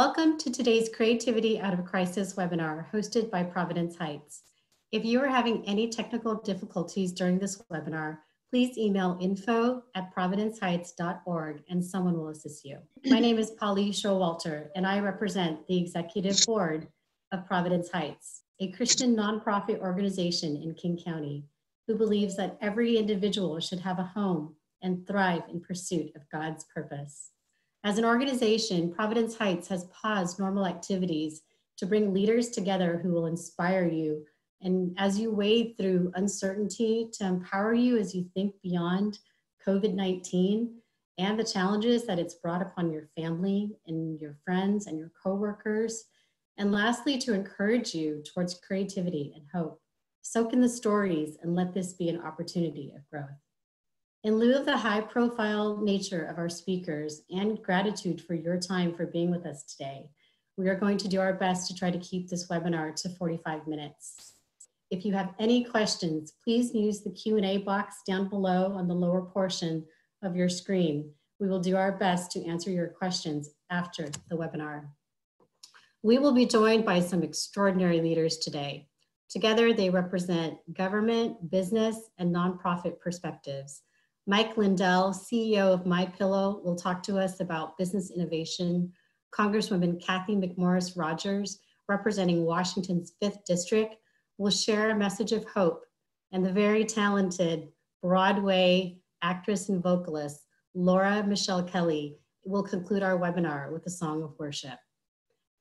Welcome to today's Creativity Out of Crisis webinar hosted by Providence Heights. If you are having any technical difficulties during this webinar, please email info at providenceheights.org and someone will assist you. My name is Polly Showalter and I represent the Executive Board of Providence Heights, a Christian nonprofit organization in King County who believes that every individual should have a home and thrive in pursuit of God's purpose. As an organization, Providence Heights has paused normal activities to bring leaders together who will inspire you and as you wade through uncertainty to empower you as you think beyond COVID 19 and the challenges that it's brought upon your family and your friends and your coworkers. And lastly, to encourage you towards creativity and hope. Soak in the stories and let this be an opportunity of growth. In lieu of the high profile nature of our speakers and gratitude for your time for being with us today, we are going to do our best to try to keep this webinar to 45 minutes. If you have any questions, please use the Q&A box down below on the lower portion of your screen. We will do our best to answer your questions after the webinar. We will be joined by some extraordinary leaders today. Together, they represent government, business, and nonprofit perspectives. Mike Lindell, CEO of My Pillow, will talk to us about business innovation. Congresswoman Cathy McMorris Rodgers, representing Washington's 5th District, will share a message of hope, and the very talented Broadway actress and vocalist Laura Michelle Kelly will conclude our webinar with a song of worship.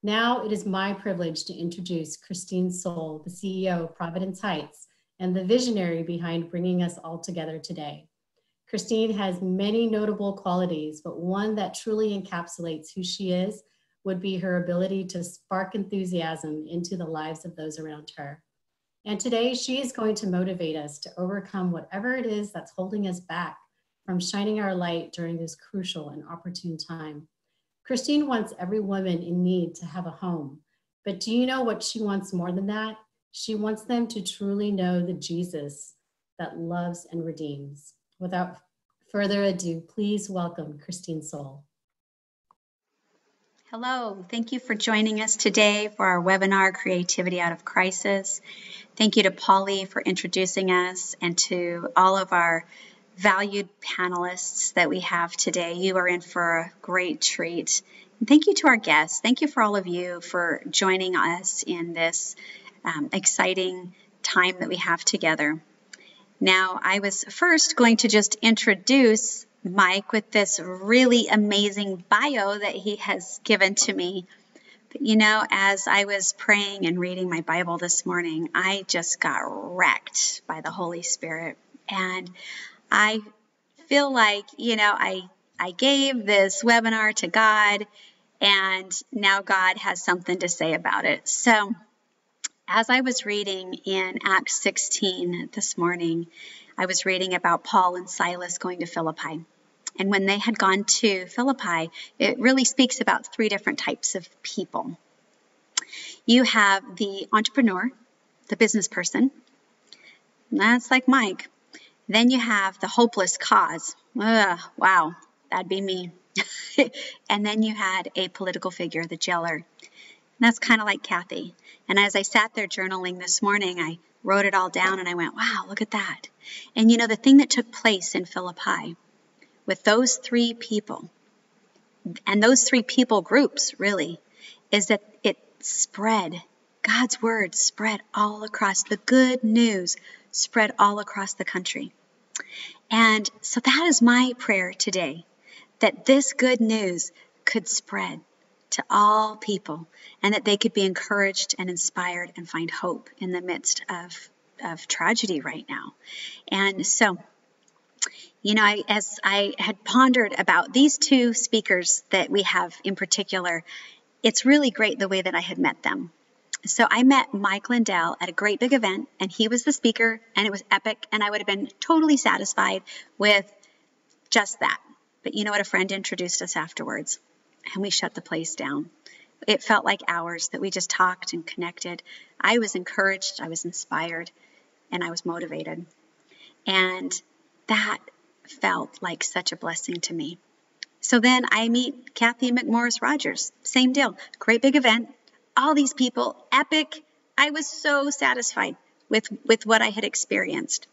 Now it is my privilege to introduce Christine Soule, the CEO of Providence Heights and the visionary behind bringing us all together today. Christine has many notable qualities, but one that truly encapsulates who she is would be her ability to spark enthusiasm into the lives of those around her. And today she is going to motivate us to overcome whatever it is that's holding us back from shining our light during this crucial and opportune time. Christine wants every woman in need to have a home. But do you know what she wants more than that? She wants them to truly know the Jesus that loves and redeems. Without further ado, please welcome Christine Soule. Hello, thank you for joining us today for our webinar, Creativity Out of Crisis. Thank you to Polly for introducing us and to all of our valued panelists that we have today. You are in for a great treat. And thank you to our guests. Thank you for all of you for joining us in this um, exciting time that we have together. Now, I was first going to just introduce Mike with this really amazing bio that he has given to me. But you know, as I was praying and reading my Bible this morning, I just got wrecked by the Holy Spirit. And I feel like, you know, I I gave this webinar to God and now God has something to say about it. So, as I was reading in Acts 16 this morning, I was reading about Paul and Silas going to Philippi. And when they had gone to Philippi, it really speaks about three different types of people. You have the entrepreneur, the business person. That's like Mike. Then you have the hopeless cause. Ugh, wow, that'd be me. and then you had a political figure, the jailer. And that's kind of like Cathy. And as I sat there journaling this morning, I wrote it all down and I went, wow, look at that. And you know, the thing that took place in Philippi with those three people, and those three people groups really, is that it spread. God's word spread all across the good news, spread all across the country. And so that is my prayer today that this good news could spread to all people and that they could be encouraged and inspired and find hope in the midst of, of tragedy right now. And so, you know, I, as I had pondered about these two speakers that we have in particular, it's really great the way that I had met them. So I met Mike Lindell at a great big event, and he was the speaker, and it was epic, and I would have been totally satisfied with just that. But you know what? A friend introduced us afterwards and we shut the place down. It felt like hours that we just talked and connected. I was encouraged, I was inspired, and I was motivated. And that felt like such a blessing to me. So then I meet Cathy McMorris Rodgers. Same deal. Great big event. All these people, epic. I was so satisfied with, with what I had experienced.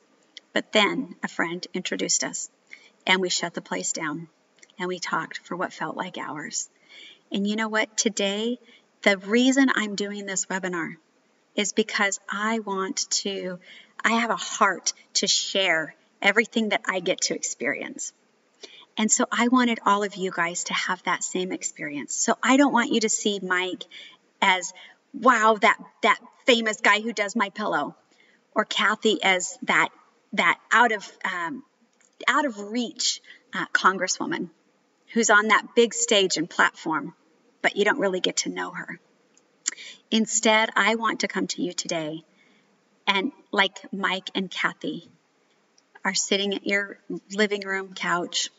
But then a friend introduced us and we shut the place down and we talked for what felt like hours. And you know what? Today, the reason I'm doing this webinar is because I want to, I have a heart to share everything that I get to experience. And so I wanted all of you guys to have that same experience. So I don't want you to see Mike as, wow, that, that famous guy who does my pillow, or Cathy as that, that out of, um, out of reach uh, congresswoman who's on that big stage and platform, but you don't really get to know her. Instead, I want to come to you today and, like Mike and Cathy, are sitting at your living room couch,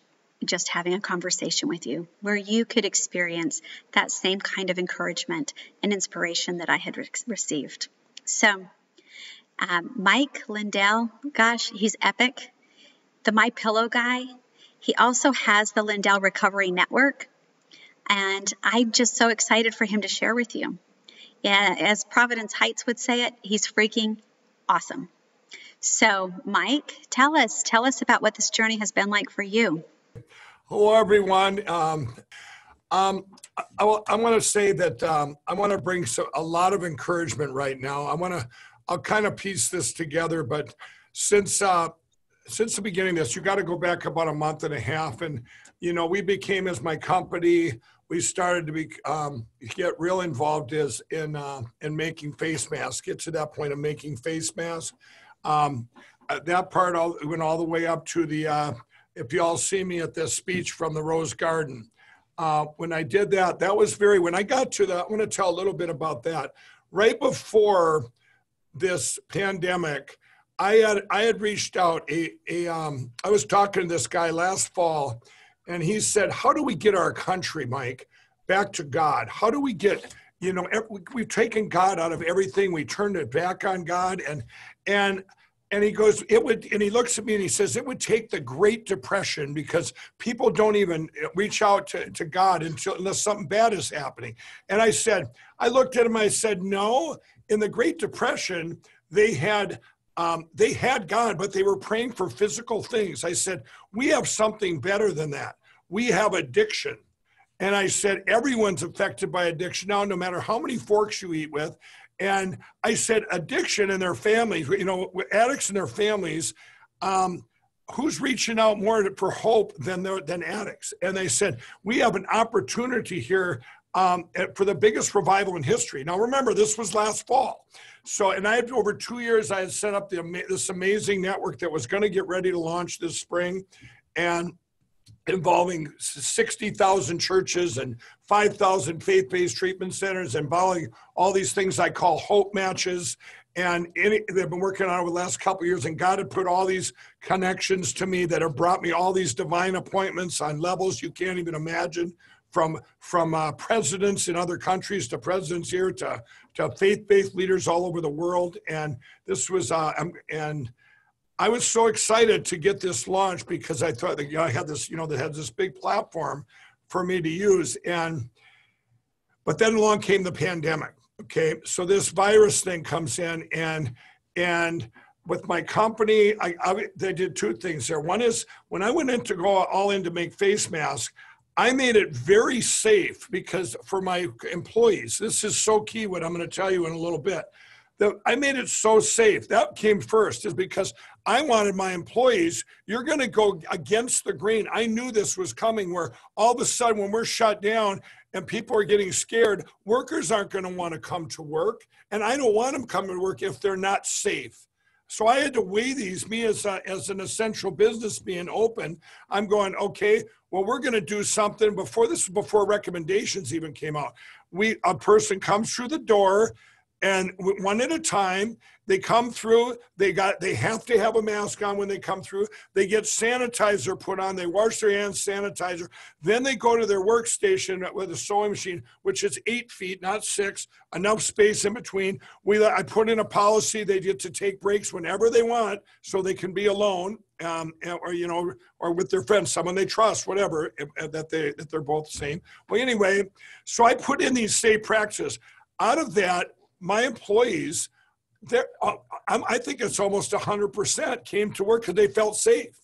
just having a conversation with you, where you could experience that same kind of encouragement and inspiration that I had re- received. So, um, Mike Lindell, gosh, he's epic. The My Pillow guy, he also has the Lindell Recovery Network, and I'm just so excited for him to share with you. Yeah, as Providence Heights would say it, he's freaking awesome. So, Mike, tell us, tell us about what this journey has been like for you. Hello, everyone. Um, um, I, I want to say that um, I want to bring so, a lot of encouragement right now. I want to, I'll kind of piece this together, but since uh, since the beginning of this, you got to go back about a month and a half, and you know, we became as my company. We started to be um, get real involved is in uh, in making face masks. Get to that point of making face masks. Um, uh, that part all went all the way up to the. Uh, if you all see me at this speech from the Rose Garden, uh, when I did that, that was very. When I got to that, I want to tell a little bit about that. Right before this pandemic, I had I had reached out a, a um, I was talking to this guy last fall, and he said, "How do we get our country, Mike, back to God? How do we get you know we've taken God out of everything. We turned it back on God, and and and he goes it would and he looks at me and he says it would take the great depression because people don't even reach out to, to god until unless something bad is happening and i said i looked at him i said no in the great depression they had um, they had God, but they were praying for physical things. I said, We have something better than that. We have addiction. And I said, Everyone's affected by addiction now, no matter how many forks you eat with. And I said, Addiction and their families, you know, addicts and their families, um, who's reaching out more for hope than, than addicts? And they said, We have an opportunity here um, for the biggest revival in history. Now, remember, this was last fall. So, and I had over two years, I had set up the, this amazing network that was going to get ready to launch this spring, and involving 60,000 churches and 5,000 faith-based treatment centers, involving all these things I call hope matches. And any, they've been working on it over the last couple years, and God had put all these connections to me that have brought me all these divine appointments on levels you can't even imagine from from uh, presidents in other countries to presidents here to to faith-based leaders all over the world. And this was uh, and I was so excited to get this launched because I thought that you know, I had this you know that had this big platform for me to use. And but then along came the pandemic. Okay, so this virus thing comes in and and with my company, I, I, they did two things there. One is when I went in to go all in to make face masks, I made it very safe because for my employees, this is so key what I'm going to tell you in a little bit. That I made it so safe. That came first is because I wanted my employees, you're going to go against the grain. I knew this was coming where all of a sudden when we're shut down and people are getting scared, workers aren't going to want to come to work. And I don't want them coming to work if they're not safe. So I had to weigh these. Me as a, as an essential business being open, I'm going okay. Well, we're going to do something before this before recommendations even came out. We a person comes through the door, and one at a time they come through they got they have to have a mask on when they come through. They get sanitizer put on they wash their hands sanitizer. Then they go to their workstation with a sewing machine which is eight feet not six enough space in between. We i put in a policy they get to take breaks whenever they want so they can be alone um, or you know or with their friends someone they trust whatever that they that they're both the same. Well anyway so i put in these safe practices. Out of that my employees, uh, I think it's almost 100% came to work because they felt safe.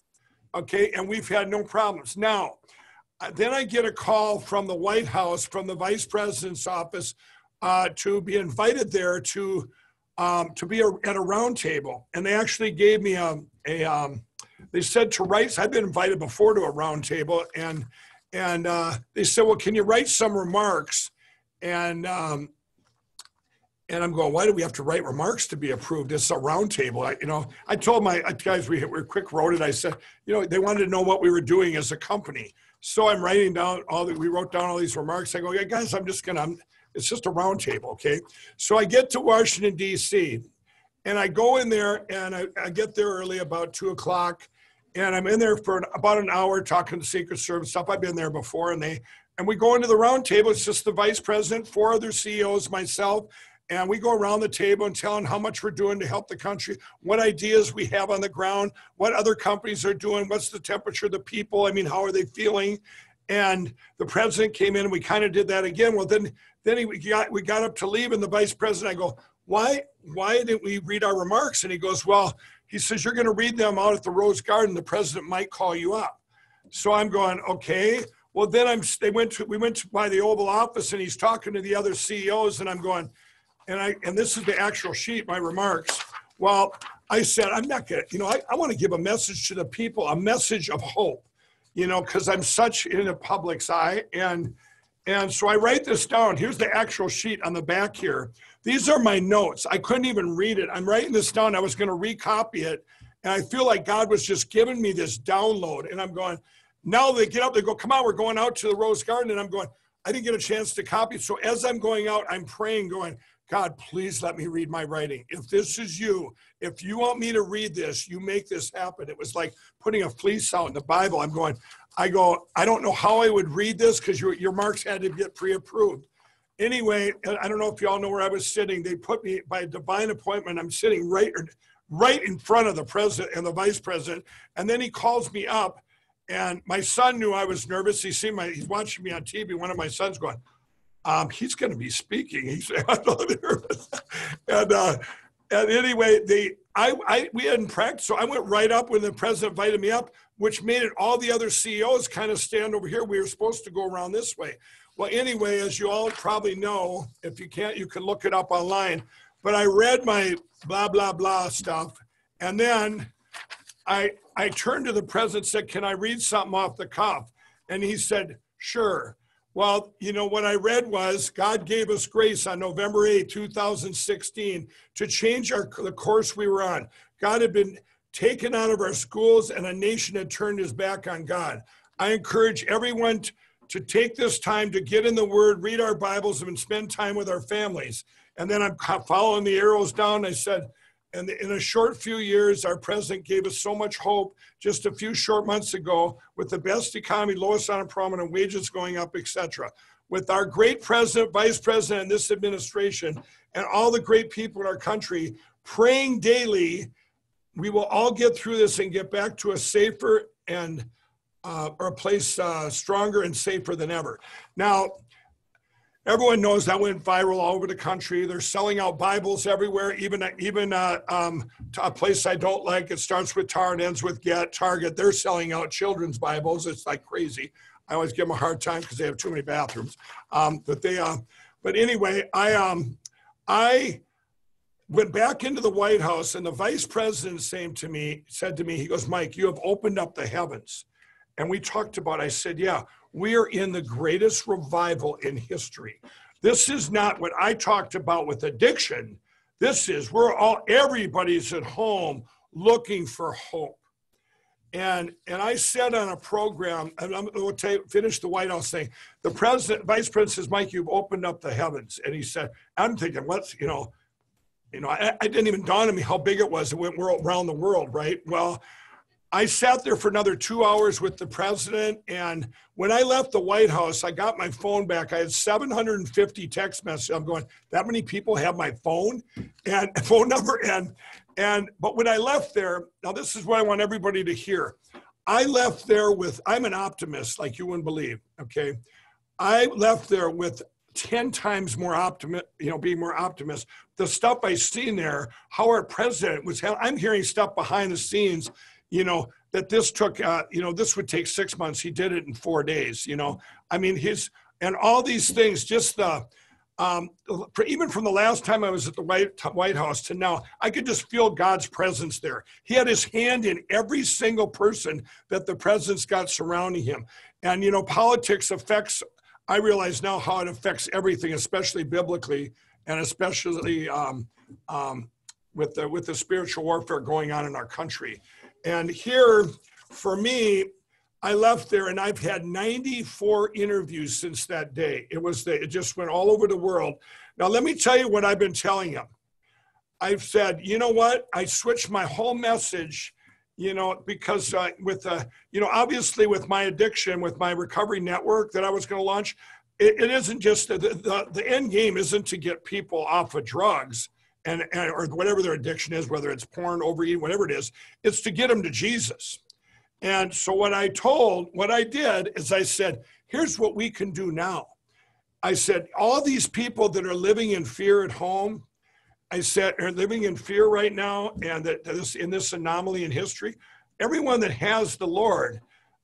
Okay, and we've had no problems. Now, uh, then I get a call from the White House, from the Vice President's office, uh, to be invited there to um, to be a, at a roundtable, and they actually gave me a, a um, they said to write. I've been invited before to a roundtable, and and uh, they said, well, can you write some remarks? And um, and I'm going, why do we have to write remarks to be approved? It's a roundtable. I, you know, I told my guys we were quick wrote it. I said, you know, they wanted to know what we were doing as a company. So I'm writing down all the, we wrote down all these remarks. I go, yeah, guys, I'm just gonna, it's just a roundtable, okay? So I get to Washington D.C. and I go in there and I, I get there early about two o'clock, and I'm in there for an, about an hour talking to Secret Service stuff. I've been there before, and they and we go into the roundtable. It's just the vice president, four other CEOs, myself, and we go around the table and tell them how much we're doing to help the country, what ideas we have on the ground, what other companies are doing, what's the temperature of the people, I mean, how are they feeling? And the president came in and we kind of did that again. Well, then then he, we got we got up to leave and the vice president, I go, why why didn't we read our remarks? And he goes, well, he says, you're going to read them out at the Rose Garden. The president might call you up. So I'm going, okay. Well, then I'm. They went to. We went to, by the Oval Office, and he's talking to the other CEOs, and I'm going and I and this is the actual sheet, my remarks. Well, I said I'm not gonna, you know, I, I want to give a message to the people, a message of hope, you know, because I'm such in the public's eye. And and so I write this down. Here's the actual sheet on the back here. These are my notes. I couldn't even read it. I'm writing this down. I was going to recopy it. And I feel like God was just giving me this download. And I'm going, now they get up, they go, come on, we're going out to the Rose Garden. And I'm going, I didn't get a chance to copy. So as I'm going out, I'm praying, going, God, please let me read my writing. If this is you, if you want me to read this, you make this happen. It was like putting a fleece out in the Bible. I'm going, I go, I don't know how I would read this because your, your marks had to get pre approved. Anyway, I don't know if y'all know where I was sitting. They put me by divine appointment. I'm sitting right, right in front of the president and the vice president. And then he calls me up, and my son knew I was nervous. He seen my, he's watching me on TV. One of my sons going, um, he's going to be speaking. He said, and, uh, and anyway, the I, I we hadn't practiced, so I went right up when the president invited me up, which made it all the other CEOs kind of stand over here. We were supposed to go around this way. Well, anyway, as you all probably know, if you can't, you can look it up online. But I read my blah blah blah stuff, and then I I turned to the president, said, "Can I read something off the cuff?" And he said, "Sure." Well, you know, what I read was God gave us grace on November 8, 2016, to change our, the course we were on. God had been taken out of our schools and a nation had turned his back on God. I encourage everyone to, to take this time to get in the Word, read our Bibles, and spend time with our families. And then I'm following the arrows down. I said, and in a short few years, our president gave us so much hope just a few short months ago with the best economy, lowest unemployment, and wages going up, etc. With our great president, vice president, and this administration, and all the great people in our country praying daily, we will all get through this and get back to a safer and uh, or a place uh, stronger and safer than ever. Now, Everyone knows that went viral all over the country. They're selling out Bibles everywhere, even even uh, um, a place I don't like. It starts with tar and ends with get Target. They're selling out children's Bibles. It's like crazy. I always give them a hard time because they have too many bathrooms. Um, but they, uh, but anyway, I um, I went back into the White House, and the Vice President same to me said to me, he goes, Mike, you have opened up the heavens, and we talked about. I said, yeah we are in the greatest revival in history. This is not what I talked about with addiction. This is we're all everybody's at home looking for hope. And and I said on a program, and I'm going to finish the White House thing. The president, vice president says, Mike, you've opened up the heavens. And he said, I'm thinking, what's, you know, you know, I, I didn't even dawn on me how big it was. It went world, around the world, right? Well, I sat there for another two hours with the president. And when I left the White House, I got my phone back. I had 750 text messages. I'm going, that many people have my phone and phone number. And, and, but when I left there, now this is what I want everybody to hear. I left there with, I'm an optimist, like you wouldn't believe. Okay. I left there with 10 times more optimist, you know, being more optimist. The stuff I seen there, how our president was, I'm hearing stuff behind the scenes you know, that this took, uh, you know, this would take six months. He did it in four days, you know. I mean, his, and all these things, just the, um, even from the last time I was at the White, White House to now, I could just feel God's presence there. He had his hand in every single person that the president's got surrounding him. And, you know, politics affects, I realize now how it affects everything, especially biblically and especially um, um, with, the, with the spiritual warfare going on in our country. And here, for me, I left there and I've had 94 interviews since that day. It was the, it just went all over the world. Now let me tell you what I've been telling them. I've said, you know what? I switched my whole message, you know, because uh, with uh, you know, obviously with my addiction, with my recovery network that I was going to launch, it, it isn't just the, the the end game isn't to get people off of drugs and, and or whatever their addiction is, whether it's porn, overeating, whatever it is, it's to get them to Jesus. And so what I told, what I did is I said, here's what we can do now. I said, all these people that are living in fear at home, I said, are living in fear right now, and that this in this anomaly in history, everyone that has the Lord,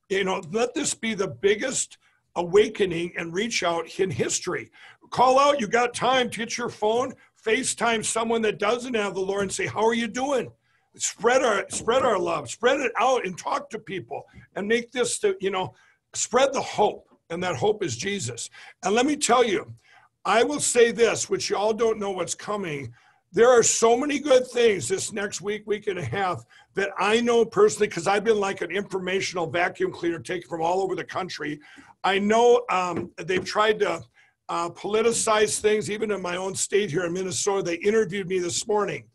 you know, let this be the biggest awakening and reach out in history. Call out, you got time, to get your phone, FaceTime someone that doesn't have the Lord and say, How are you doing? Spread our spread our love, spread it out and talk to people and make this to, you know, spread the hope. And that hope is Jesus. And let me tell you, I will say this, which you all don't know what's coming. There are so many good things this next week, week and a half that I know personally because I've been like an informational vacuum cleaner taken from all over the country. I know um, they've tried to uh, politicize things, even in my own state here in Minnesota. They interviewed me this morning.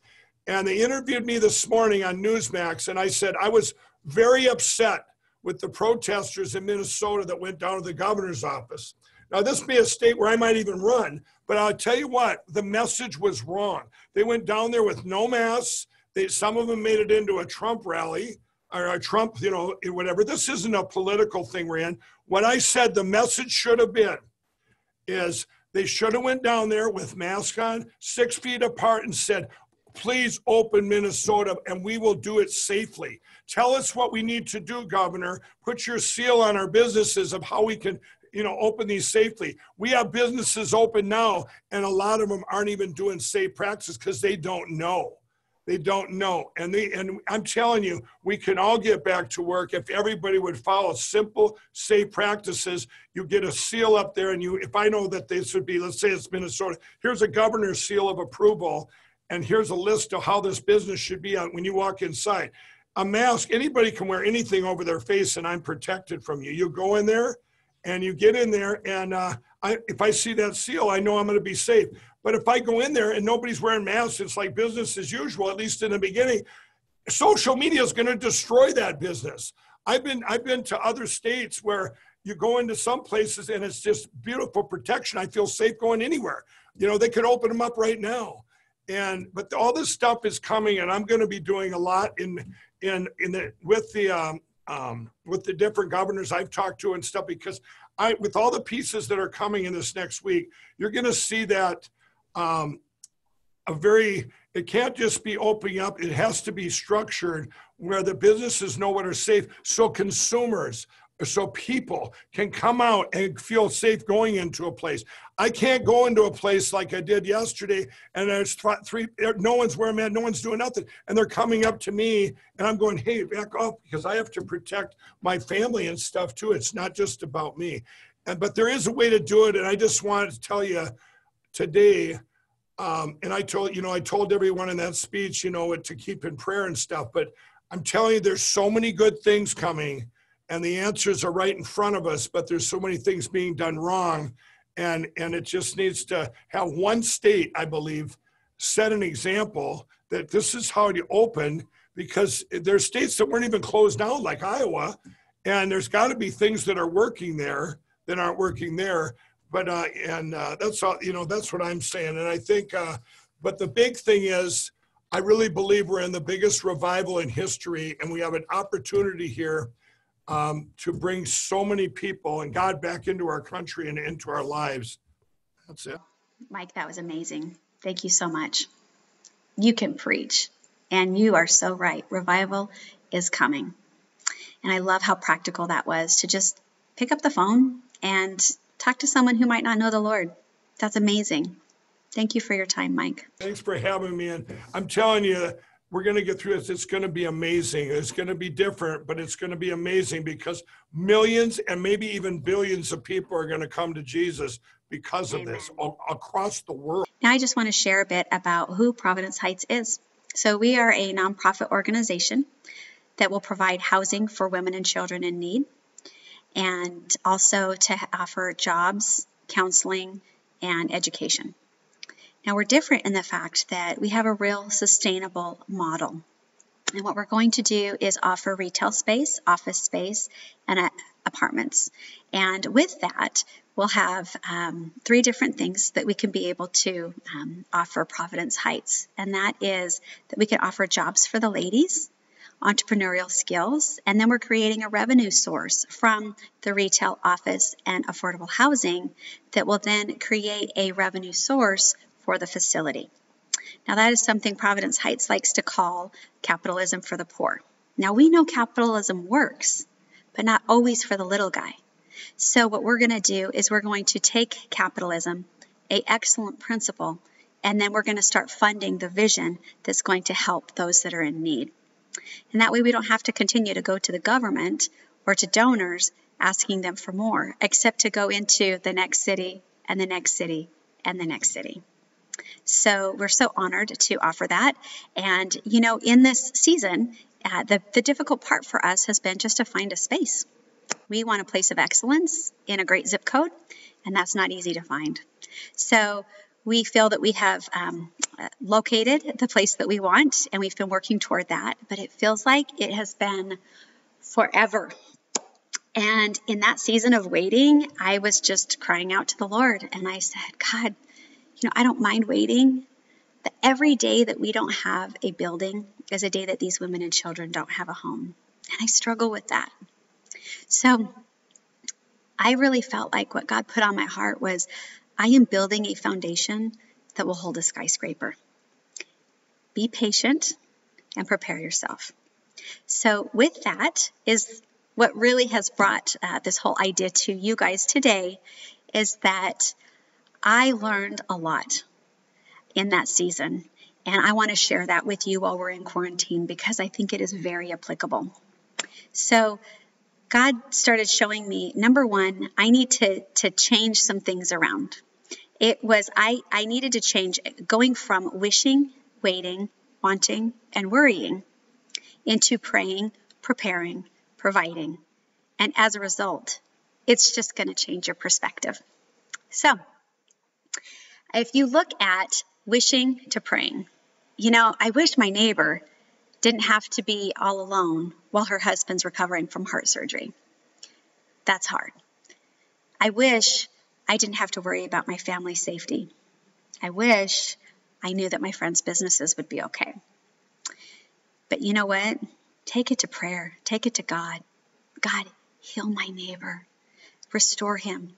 And they interviewed me this morning on Newsmax. And I said, I was very upset with the protesters in Minnesota that went down to the governor's office. Now, this be a state where I might even run, but I'll tell you what, the message was wrong. They went down there with no masks. They, some of them made it into a Trump rally or a Trump, you know, whatever. This isn't a political thing, we're in. What I said, the message should have been is they should have went down there with masks on, six feet apart, and said, please open Minnesota and we will do it safely. Tell us what we need to do, Governor. Put your seal on our businesses of how we can, you know, open these safely. We have businesses open now, and a lot of them aren't even doing safe practices because they don't know. They don't know. And they and I'm telling you, we can all get back to work if everybody would follow simple, safe practices. You get a seal up there, and you if I know that this would be, let's say it's Minnesota, here's a governor's seal of approval, and here's a list of how this business should be on when you walk inside. A mask, anybody can wear anything over their face, and I'm protected from you. You go in there and you get in there, and uh, I, if I see that seal, I know I'm going to be safe. But if I go in there and nobody's wearing masks, it's like business as usual, at least in the beginning. Social media is going to destroy that business. I've been I've been to other states where you go into some places and it's just beautiful protection. I feel safe going anywhere. You know, they could open them up right now. And but all this stuff is coming, and I'm going to be doing a lot in in in the with the um, um, with the different governors I've talked to and stuff because I with all the pieces that are coming in this next week, you're going to see that um, a very it can't just be opening up it has to be structured where the businesses know what are safe so consumers so people can come out and feel safe going into a place. I can't go into a place like i did yesterday and there's three no one's wearing man no one's doing nothing and they're coming up to me and i'm going hey back off because i have to protect my family and stuff too. It's not just about me. And but there is a way to do it and i just wanted to tell you today. Um, and I told, you know, I told everyone in that speech, you know, it to keep in prayer and stuff. But I'm telling you, there's so many good things coming, and the answers are right in front of us. But there's so many things being done wrong, and and it just needs to have one state, I believe, set an example that this is how you open because there's states that weren't even closed down like Iowa, and there's got to be things that are working there that aren't working there. But uh, and uh, that's all you know. That's what I'm saying, and I think. Uh, but the big thing is, I really believe we're in the biggest revival in history, and we have an opportunity here um, to bring so many people and God back into our country and into our lives. That's it. Mike, that was amazing. Thank you so much. You can preach. And you are so right. Revival is coming. And I love how practical that was to just pick up the phone and talk to someone who might not know the Lord. That's amazing. Thank you for your time, Mike. Thanks for having me. And I'm telling you, we're going to get through this. It's going to be amazing. It's going to be different, but it's going to be amazing because millions and maybe even billions of people are going to come to Jesus because of Amen. this across the world. Now, I just want to share a bit about who Providence Heights is. So, we are a nonprofit organization that will provide housing for women and children in need, and also to offer jobs, counseling, and education. Now, we're different in the fact that we have a real sustainable model. And what we're going to do is offer retail space, office space, and uh, apartments. And with that, we'll have um, three different things that we can be able to um, offer Providence Heights. And that is that we can offer jobs for the ladies, entrepreneurial skills, and then we're creating a revenue source from the retail office and affordable housing that will then create a revenue source for the facility. Now, that is something Providence Heights likes to call capitalism for the poor. Now, we know capitalism works, but not always for the little guy. So what we're going to do is we're going to take capitalism, a excellent principle, and then we're going to start funding the vision that's going to help those that are in need. And that way we don't have to continue to go to the government or to donors asking them for more, except to go into the next city and the next city and the next city. So we're so honored to offer that. And, you know, in this season, uh, the, the difficult part for us has been just to find a space. We want a place of excellence in a great zip code, and that's not easy to find. So we feel that we have um, located the place that we want, and we've been working toward that, but it feels like it has been forever. And in that season of waiting, I was just crying out to the Lord, and I said, God, you know, I don't mind waiting. But every day that we don't have a building is a day that these women and children don't have a home. And I struggle with that. So I really felt like what God put on my heart was I am building a foundation that will hold a skyscraper. Be patient and prepare yourself. So, with that, is what really has brought uh, this whole idea to you guys today is that I learned a lot in that season. And I want to share that with you while we're in quarantine because I think it is very applicable. So, God started showing me number one, I need to, to change some things around. It was, I, I needed to change going from wishing, waiting, wanting, and worrying into praying, preparing, providing. And as a result, it's just going to change your perspective. So, if you look at wishing to praying, you know, I wish my neighbor didn't have to be all alone while her husband's recovering from heart surgery. That's hard. I wish I didn't have to worry about my family's safety. I wish I knew that my friends' businesses would be okay. But you know what? Take it to prayer, take it to God. God, heal my neighbor, restore him.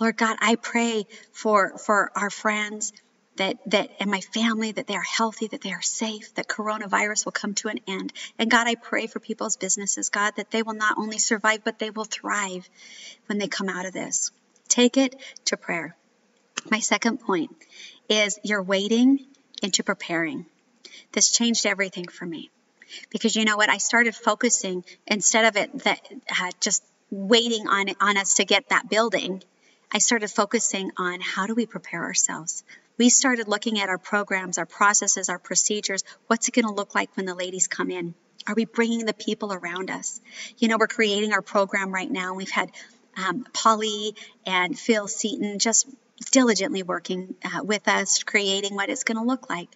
Lord God, I pray for, for our friends that, that and my family that they are healthy, that they are safe, that coronavirus will come to an end. And God, I pray for people's businesses, God, that they will not only survive, but they will thrive when they come out of this. Take it to prayer. My second point is you're waiting into preparing. This changed everything for me. Because you know what? I started focusing instead of it that uh, just waiting on on us to get that building. I started focusing on how do we prepare ourselves? We started looking at our programs, our processes, our procedures. What's it going to look like when the ladies come in? Are we bringing the people around us? You know, we're creating our program right now. We've had um, Polly and Phil Seaton just diligently working uh, with us, creating what it's going to look like.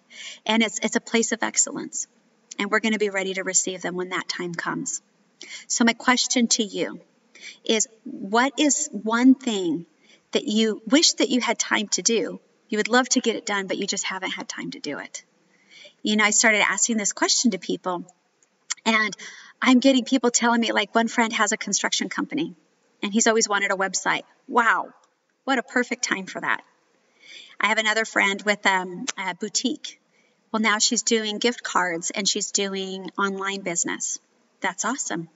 And it's, it's a place of excellence. And we're going to be ready to receive them when that time comes. So, my question to you is what is one thing that you wish that you had time to do? You would love to get it done, but you just haven't had time to do it. You know, I started asking this question to people, and I'm getting people telling me, like, one friend has a construction company, and he's always wanted a website. Wow, what a perfect time for that. I have another friend with um, a boutique. Well, now she's doing gift cards and she's doing online business. That's awesome.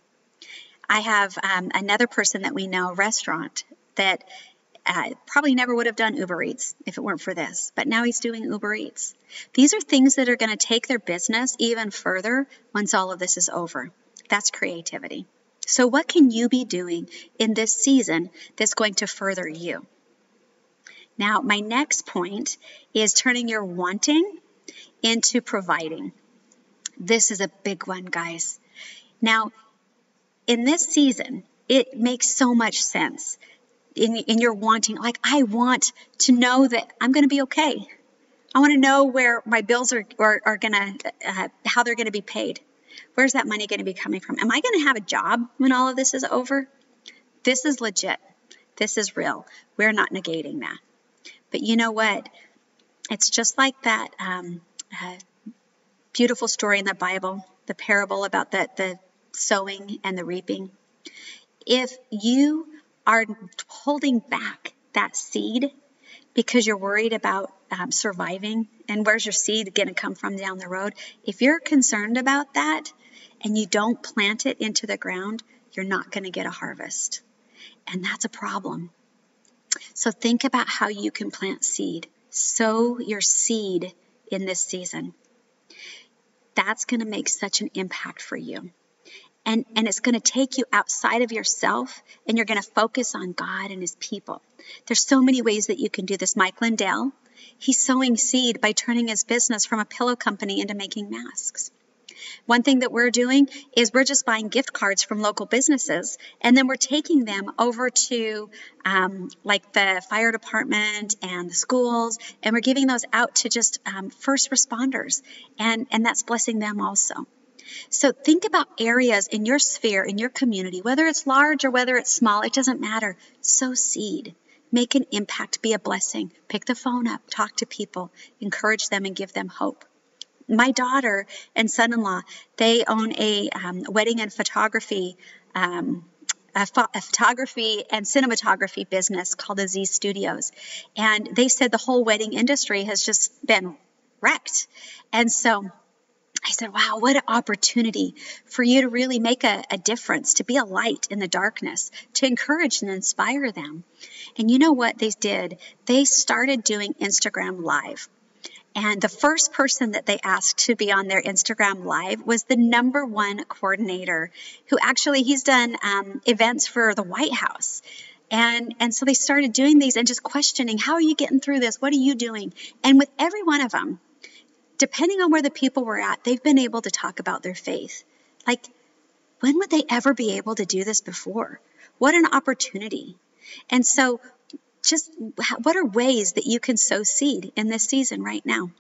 I have um, another person that we know, restaurant, that uh, probably never would have done Uber Eats if it weren't for this, but now he's doing Uber Eats. These are things that are going to take their business even further once all of this is over. That's creativity. So, what can you be doing in this season that's going to further you? Now, my next point is turning your wanting into providing. This is a big one, guys. Now, in this season, it makes so much sense in, in your wanting. Like, I want to know that I'm going to be okay. I want to know where my bills are, are, are going to, uh, how they're going to be paid. Where's that money going to be coming from? Am I going to have a job when all of this is over? This is legit. This is real. We're not negating that. But you know what? It's just like that um, uh, beautiful story in the Bible, the parable about the, the sowing and the reaping. If you are holding back that seed because you're worried about um, surviving and where's your seed going to come from down the road, if you're concerned about that and you don't plant it into the ground, you're not going to get a harvest. And that's a problem. So think about how you can plant seed. Sow your seed in this season. That's going to make such an impact for you. And, and it's going to take you outside of yourself and you're going to focus on God and his people. There's so many ways that you can do this. Mike Lindell, he's sowing seed by turning his business from a pillow company into making masks. One thing that we're doing is we're just buying gift cards from local businesses and then we're taking them over to um, like the fire department and the schools and we're giving those out to just um, first responders and, and that's blessing them also. So think about areas in your sphere, in your community, whether it's large or whether it's small, it doesn't matter. Sow seed. Make an impact, be a blessing. Pick the phone up, talk to people, encourage them, and give them hope my daughter and son-in-law they own a um, wedding and photography um, a, a, photography and cinematography business called Aziz Studios, and they said the whole wedding industry has just been wrecked, and so. I said, wow, what an opportunity for you to really make a, a, difference, to be a light in the darkness, to encourage and inspire them. And you know what they did? They started doing Instagram Live. And the first person that they asked to be on their Instagram live was the number one coordinator, who actually he's done um, events for the White House. And, and so they started doing these and just questioning, how are you getting through this? What are you doing? And with every one of them, depending on where the people were at, they've been able to talk about their faith. Like, when would they ever be able to do this before? What an opportunity. And so just what are ways that you can sow seed in this season right now?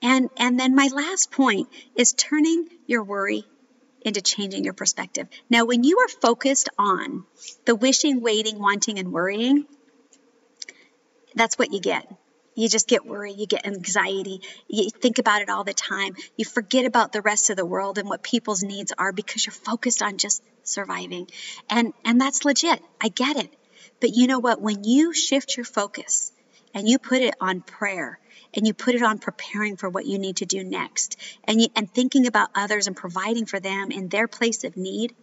And, and then my last point is turning your worry into changing your perspective. Now, when you are focused on the wishing, waiting, wanting, and worrying, that's what you get. You just get worried, you get anxiety, you think about it all the time. You forget about the rest of the world and what people's needs are because you're focused on just surviving. And and that's legit. I get it. But you know what? When you shift your focus and you put it on prayer and you put it on preparing for what you need to do next and, you, and thinking about others and providing for them in their place of need,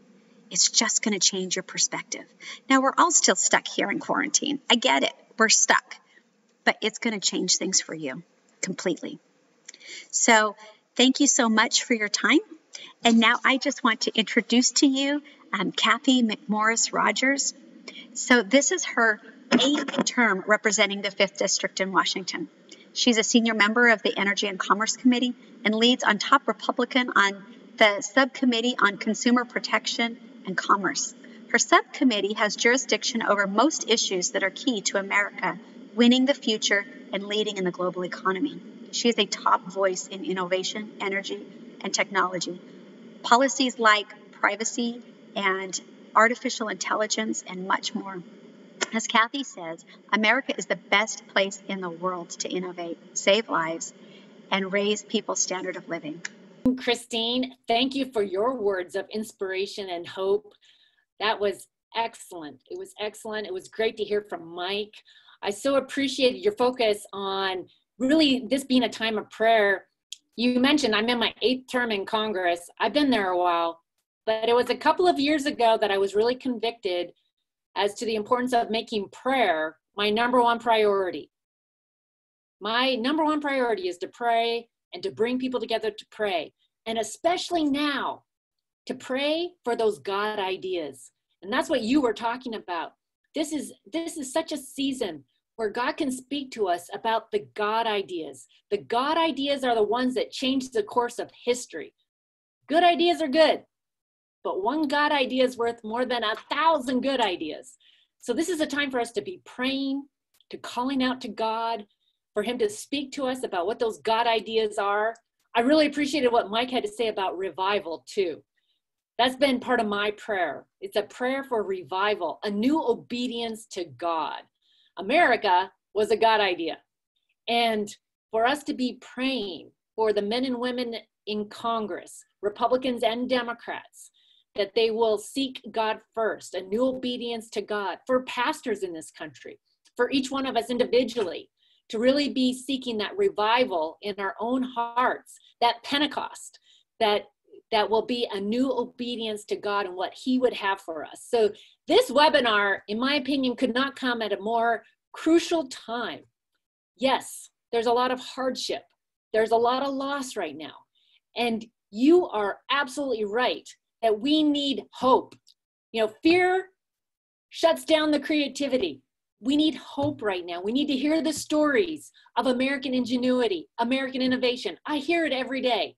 it's just going to change your perspective. Now, we're all still stuck here in quarantine. I get it. We're stuck. But it's going to change things for you completely. So, thank you so much for your time. And now I just want to introduce to you um, Cathy McMorris Rodgers. So this is her eighth term representing the 5th District in Washington. She's a senior member of the Energy and Commerce Committee and leads on top Republican on the Subcommittee on Consumer Protection and Commerce. Her subcommittee has jurisdiction over most issues that are key to America winning the future and leading in the global economy. She is a top voice in innovation, energy, and technology. Policies like privacy and artificial intelligence and much more. As Cathy says, America is the best place in the world to innovate, save lives, and raise people's standard of living. Christine, thank you for your words of inspiration and hope. That was excellent. It was excellent. It was great to hear from Mike. I so appreciated your focus on really this being a time of prayer. You mentioned I'm in my eighth term in Congress. I've been there a while, but it was a couple of years ago that I was really convicted as to the importance of making prayer my number one priority. My number one priority is to pray and to bring people together to pray, and especially now to pray for those God ideas. And that's what you were talking about. This is this is such a season where God can speak to us about the God ideas. The God ideas are the ones that change the course of history. Good ideas are good, but one God idea is worth more than a thousand good ideas. So this is a time for us to be praying, to calling out to God, for Him to speak to us about what those God ideas are. I really appreciated what Mike had to say about revival, too. That's been part of my prayer. It's a prayer for revival, a new obedience to God. America was a God idea. And for us to be praying for the men and women in Congress, Republicans and Democrats, that they will seek God first, a new obedience to God, for pastors in this country, for each one of us individually, to really be seeking that revival in our own hearts, that Pentecost, that that will be a new obedience to God and what He would have for us. So, this webinar, in my opinion, could not come at a more crucial time. Yes, there's a lot of hardship, there's a lot of loss right now. And you are absolutely right that we need hope. You know, fear shuts down the creativity. We need hope right now. We need to hear the stories of American ingenuity, American innovation. I hear it every day.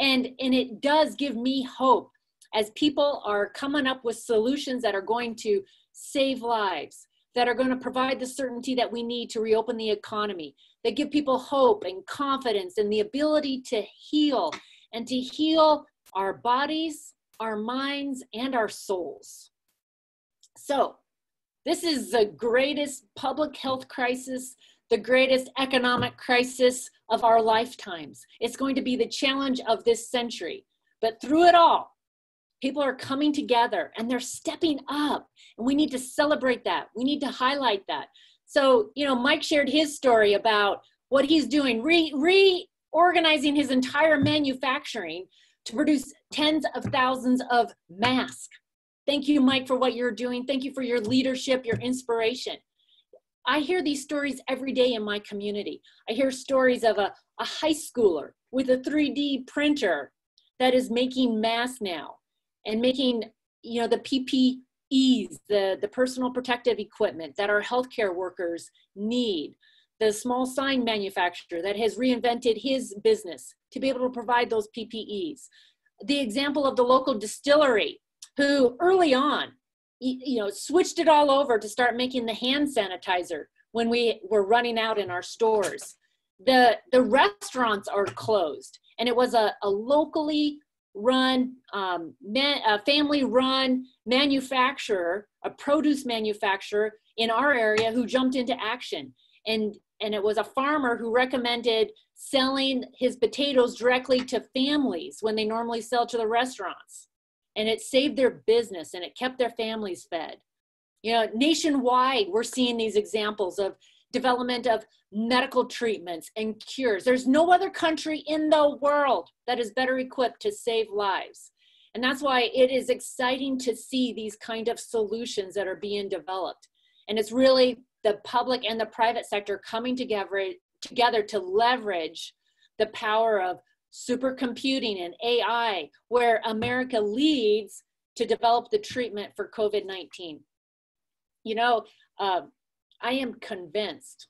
And, and it does give me hope as people are coming up with solutions that are going to save lives, that are going to provide the certainty that we need to reopen the economy, that give people hope and confidence and the ability to heal and to heal our bodies, our minds, and our souls. So, this is the greatest public health crisis, the greatest economic crisis of our lifetimes. It's going to be the challenge of this century. But through it all, people are coming together and they're stepping up. And we need to celebrate that. We need to highlight that. So, you know, Mike shared his story about what he's doing, re- reorganizing his entire manufacturing to produce tens of thousands of masks. Thank you, Mike, for what you're doing. Thank you for your leadership, your inspiration. I hear these stories every day in my community. I hear stories of a, a high schooler with a 3D printer that is making masks now and making, you know, the PPEs, the, the personal protective equipment that our healthcare workers need. The small sign manufacturer that has reinvented his business to be able to provide those PPEs. The example of the local distillery who early on, you know, switched it all over to start making the hand sanitizer when we were running out in our stores. The, the restaurants are closed and it was a, a locally run, um, man, a family run manufacturer, a produce manufacturer in our area who jumped into action. And, and it was a farmer who recommended selling his potatoes directly to families when they normally sell to the restaurants. And it saved their business and it kept their families fed. You know, nationwide, we're seeing these examples of development of medical treatments and cures. There's no other country in the world that is better equipped to save lives. And that's why it is exciting to see these kind of solutions that are being developed. And it's really the public and the private sector coming together together to leverage the power of supercomputing and AI, where America leads to develop the treatment for COVID 19. You know, uh, I am convinced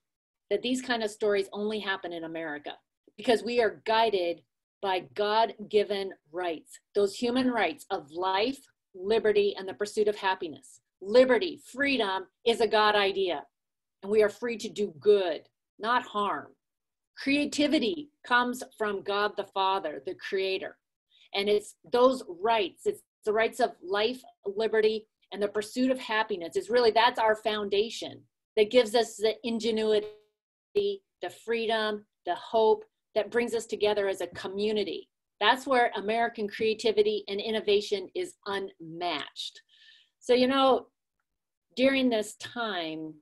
that these kind of stories only happen in America because we are guided by God given rights, those human rights of life, liberty, and the pursuit of happiness. Liberty, freedom is a God idea. and we are free to do good, not harm. Creativity comes from God the Father, the Creator. And it's those rights, it's the rights of life, liberty, and the pursuit of happiness is really that's our foundation that gives us the ingenuity, the freedom, the hope that brings us together as a community. That's where American creativity and innovation is unmatched. So, you know, during this time,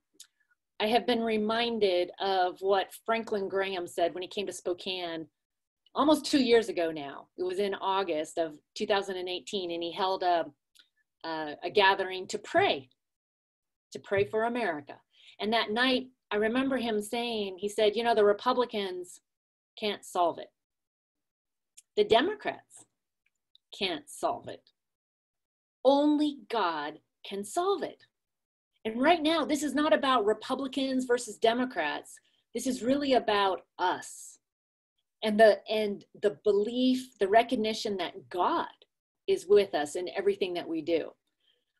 I have been reminded of what Franklin Graham said when he came to Spokane almost two years ago now. It was in August of 2018, and he held a, a, a gathering to pray, to pray for America. And that night, I remember him saying, he said, you know, the Republicans can't solve it. The Democrats can't solve it. Only God can solve it. And right now, this is not about Republicans versus Democrats. This is really about us and the and the belief, the recognition that God is with us in everything that we do.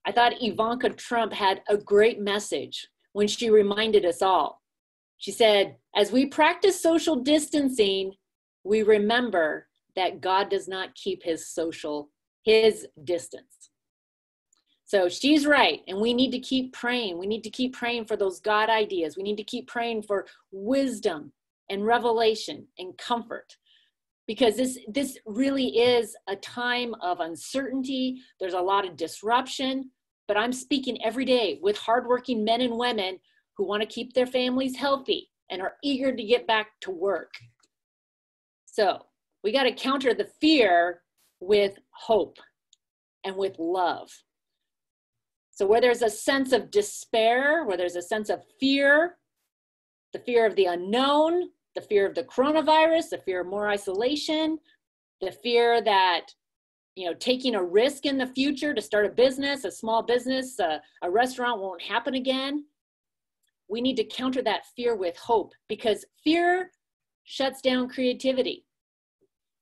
I thought Ivanka Trump had a great message when she reminded us all. She said, as we practice social distancing, we remember that God does not keep his social, his distance. So she's right. And we need to keep praying. We need to keep praying for those God ideas. We need to keep praying for wisdom and revelation and comfort because this this really is a time of uncertainty there's a lot of disruption but i'm speaking every day with hardworking men and women who want to keep their families healthy and are eager to get back to work so we got to counter the fear with hope and with love so where there's a sense of despair where there's a sense of fear the fear of the unknown the fear of the coronavirus, the fear of more isolation, the fear that you know taking a risk in the future to start a business, a small business, a, a restaurant won't happen again. We need to counter that fear with hope because fear shuts down creativity.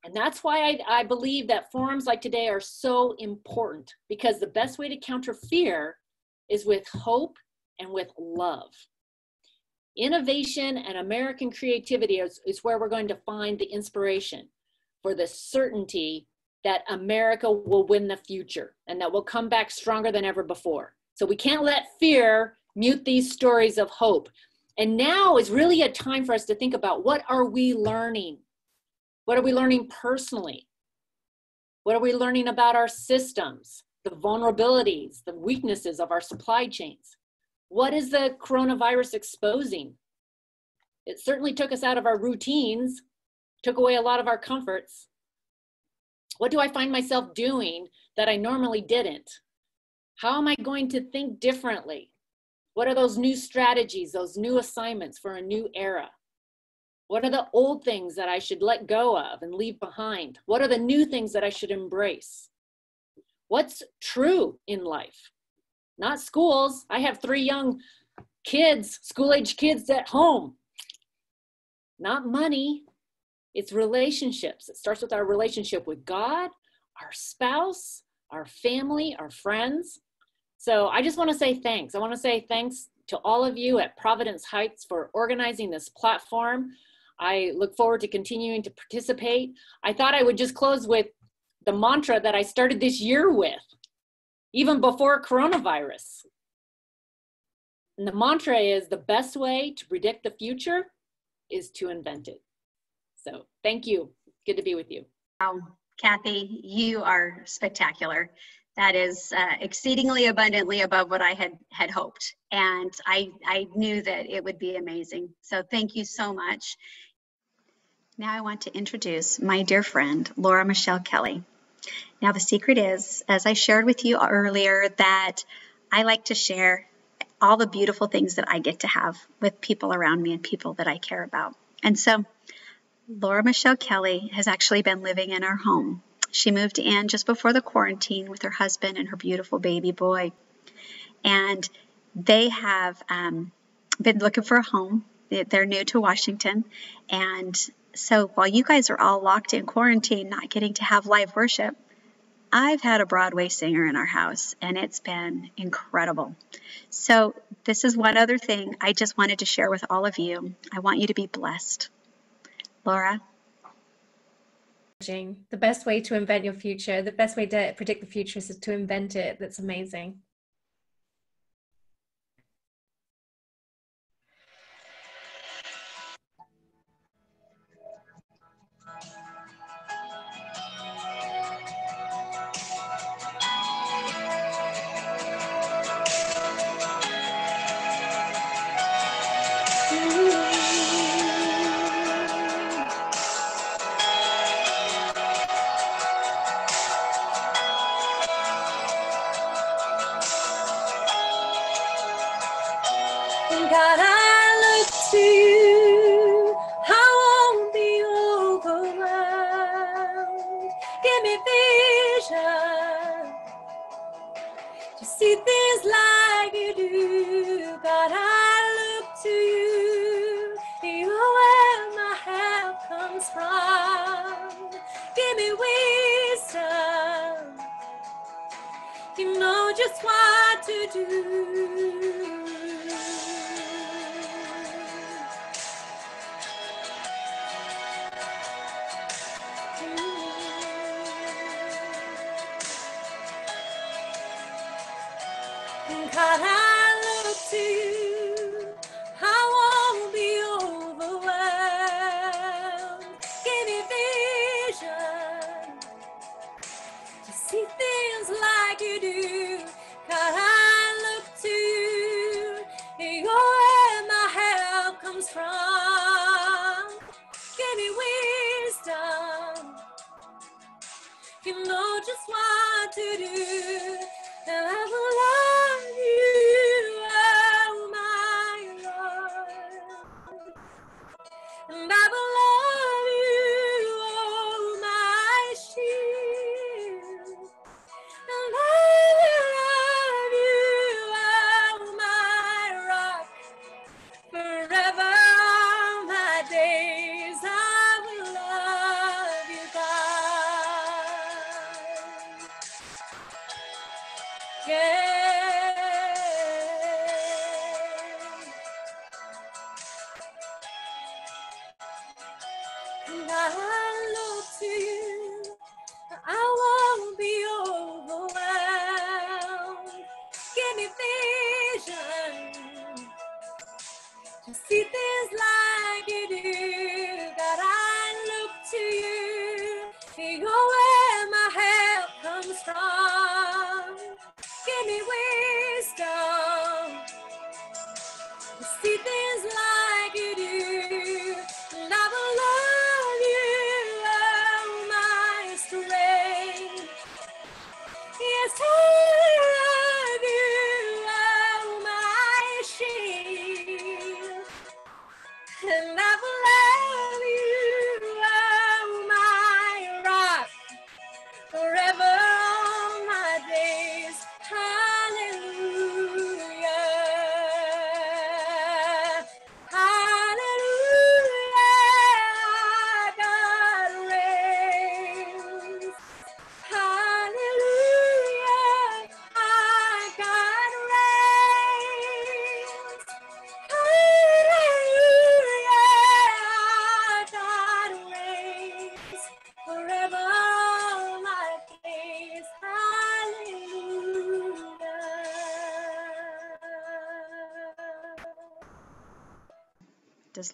And that's why I, I, believe that forums like today are so important because the best way to counter fear is with hope and with love innovation and American creativity is, is where we're going to find the inspiration for the certainty that America will win the future and that we'll come back stronger than ever before. So we can't let fear mute these stories of hope. And now is really a time for us to think about what are we learning? What are we learning personally? What are we learning about our systems, the vulnerabilities, the weaknesses of our supply chains? What is the coronavirus exposing? It certainly took us out of our routines, took away a lot of our comforts. What do I find myself doing that I normally didn't? How am I going to think differently? What are those new strategies, those new assignments for a new era? What are the old things that I should let go of and leave behind? What are the new things that I should embrace? What's true in life? not schools. I have three young kids, school age kids at home. Not money, it's relationships. It starts with our relationship with God, our spouse, our family, our friends. So I just want to say thanks. I want to say thanks to all of you at Providence Heights for organizing this platform. I look forward to continuing to participate. I thought I would just close with the mantra that I started this year with even before coronavirus. And the mantra is the best way to predict the future is to invent it. So thank you. Good to be with you. Wow, Cathy, you are spectacular. That is uh, exceedingly abundantly above what I had had hoped, and I I knew that it would be amazing. So thank you so much. Now I want to introduce my dear friend Laura Michelle Kelly. Now, the secret is, as I shared with you earlier, that I like to share all the beautiful things that I get to have with people around me and people that I care about. And so, Laura Michelle Kelly has actually been living in our home. She moved in just before the quarantine with her husband and her beautiful baby boy. And they have um, been looking for a home. They're new to Washington. And so while you guys are all locked in quarantine, not getting to have live worship, I've had a Broadway singer in our house, and it's been incredible. So, this is one other thing I just wanted to share with all of you. I want you to be blessed. Laura? The best way to invent your future, the best way to predict the future is to invent it. That's amazing.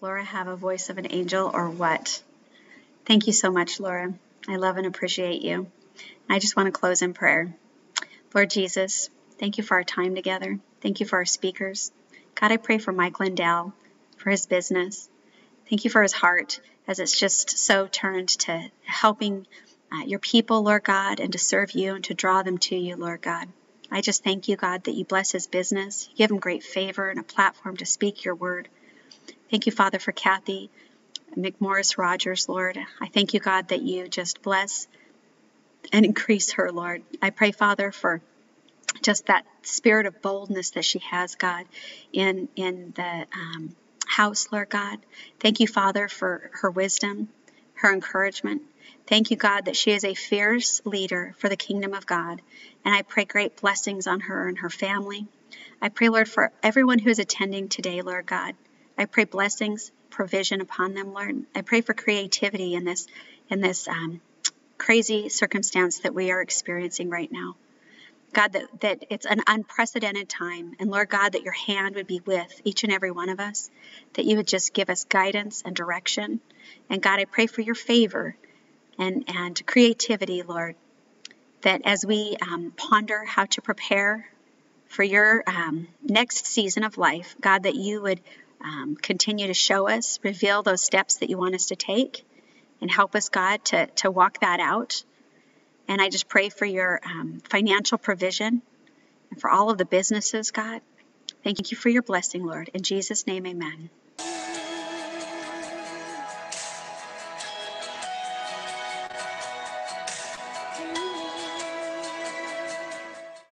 Laura have a voice of an angel or what? Thank you so much, Laura. I love and appreciate you. I just want to close in prayer. Lord Jesus, thank you for our time together. Thank you for our speakers. God, I pray for Mike Lindell, for his business. Thank you for his heart as it's just so turned to helping uh, your people, Lord God, and to serve you and to draw them to you, Lord God. I just thank you, God, that you bless his business. You give him great favor and a platform to speak your word. Thank you, Father, for Cathy McMorris Rodgers, Lord. I thank you, God, that you just bless and increase her, Lord. I pray, Father, for just that spirit of boldness that she has, God, in in the um, house, Lord God. Thank you, Father, for her wisdom, her encouragement. Thank you, God, that she is a fierce leader for the kingdom of God. And I pray great blessings on her and her family. I pray, Lord, for everyone who is attending today, Lord God. I pray blessings, provision upon them, Lord. I pray for creativity in this in this um, crazy circumstance that we are experiencing right now. God, that, that it's an unprecedented time. And Lord God, that your hand would be with each and every one of us, that you would just give us guidance and direction. And God, I pray for your favor and, and creativity, Lord, that as we um, ponder how to prepare for your um, next season of life, God, that you would um, continue to show us, reveal those steps that you want us to take, and help us, God, to, to walk that out. And I just pray for your um, financial provision and for all of the businesses, God. Thank you for your blessing, Lord. In Jesus' name, amen.